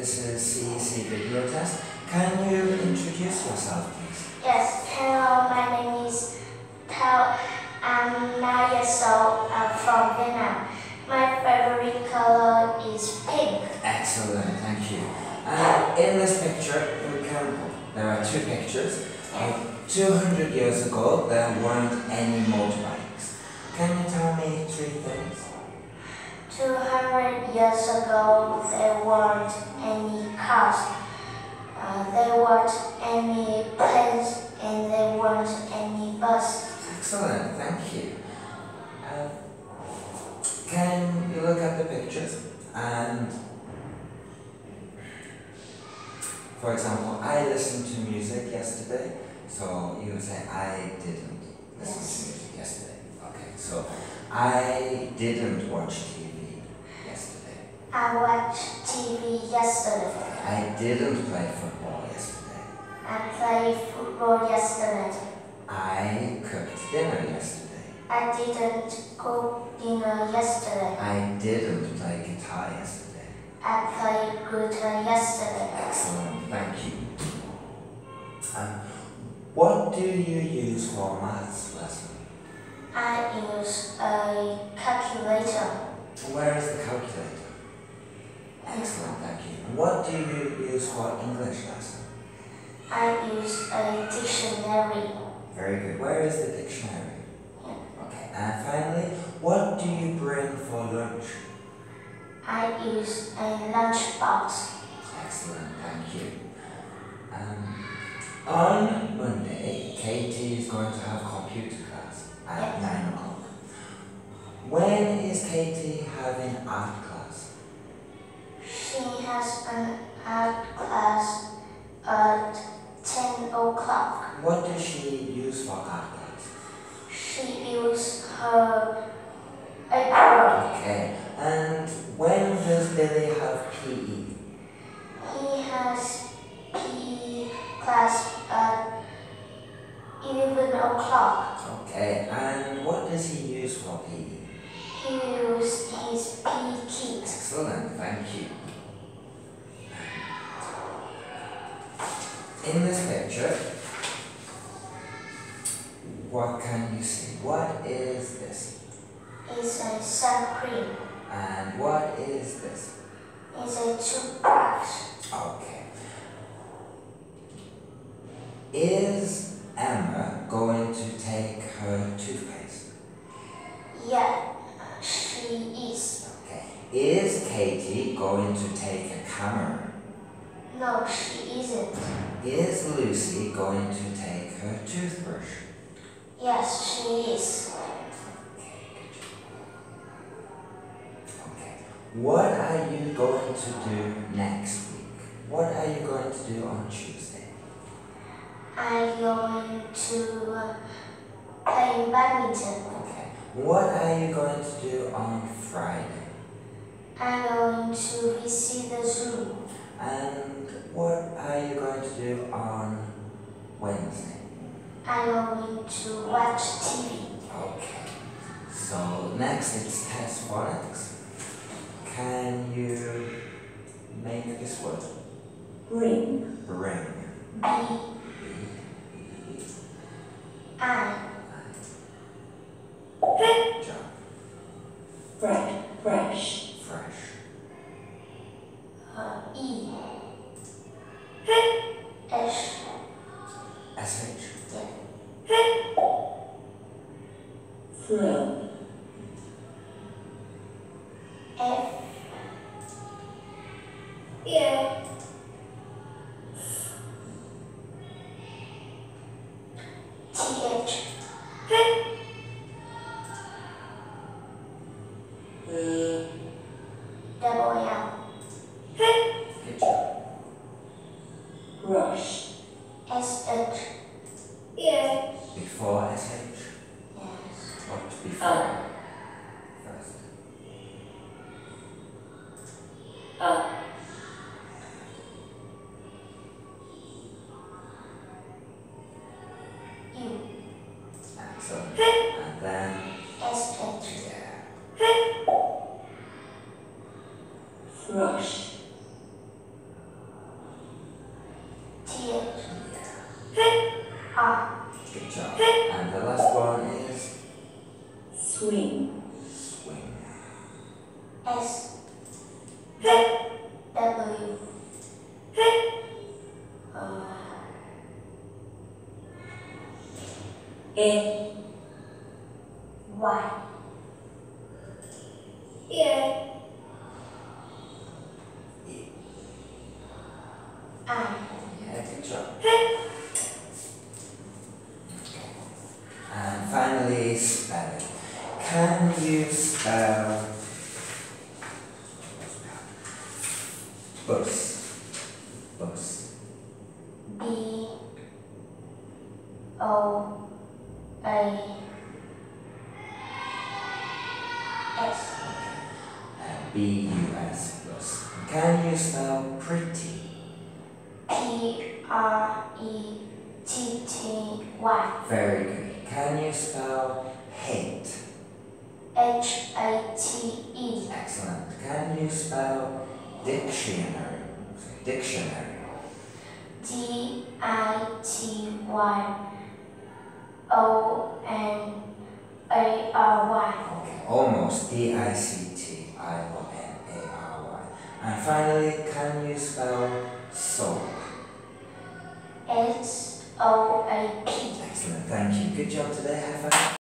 this is CEC Video Test. Can you introduce yourself, please? Yes, hello, my name is Thảo. I'm nine years old. I'm from Vietnam. My favorite color is pink. Excellent, thank you. And in this picture, we can, there are two pictures. Uh, 200 years ago, there weren't any motorbikes. Can you tell me three things? 200 years ago, there weren't cars. Uh, there weren't any planes and there weren't any buses. Excellent, thank you. Uh, can you look at the pictures and, for example, I listened to music yesterday, so you would say I didn't listen Yes. to music yesterday. Okay, so I didn't watch TV. I watched TV yesterday. I didn't play football yesterday. I played football yesterday. I cooked dinner yesterday. I didn't cook dinner yesterday. I didn't play guitar yesterday. I played guitar yesterday. Excellent, thank you. Um, what do you use for maths lesson? I use a calculator. Where is the calculator? Excellent, thank you. What do you use for English lesson? I use a dictionary. Very good. Where is the dictionary? Yeah. Okay. And finally, what do you bring for lunch? I use a lunch box. Excellent, thank you. Um, on Monday, Katie is going to have computer class at Yes. 9 o'clock. When is Katie having art class? Has an art class at 10 o'clock. What does she use for art class? She uses her apron. Okay, and when does Billy have? PE? He has PE class at 11 o'clock. Okay, and what does he use for PE? He uses his PE kit. Excellent, thank you. In this picture, what can you see? What is this? It's a sun cream. And what is this? It's a toothbrush. Okay. Is Emma going to take her toothpaste? Yeah, she is. Okay. Is Katie going to take a camera? No, she isn't. Is Lucy going to take her toothbrush? Yes, she is. Okay, good job. Okay. What are you going to do next week? What are you going to do on Tuesday? I'm going to uh, play badminton. Okay. What are you going to do on Friday? I'm going to visit the zoo. And do on Wednesday? I'm going to watch TV. Okay. So next it's test phonics. Can you make this word? Ring. Ring. B I Jump. Fresh. Fresh. Fresh. uh, E S SH. Flow. F. Yeah. T H. Uh. L. double L. Good S H. Yeah. Before SH. yes up, first, up, in, excellent, and then S, yeah. S W. And finally, spelling. Can you spell bus? Bus. B O A S B U S bus. Can you spell pretty? P R E T T Y Very good. Can you spell hate? H A T E Excellent. Can you spell dictionary? Dictionary. D I T Y O N A R Y Okay, almost. D I C T I O N A R Y. And finally, can you spell soap? S O A P Excellent. Thank you. Good job today. High five.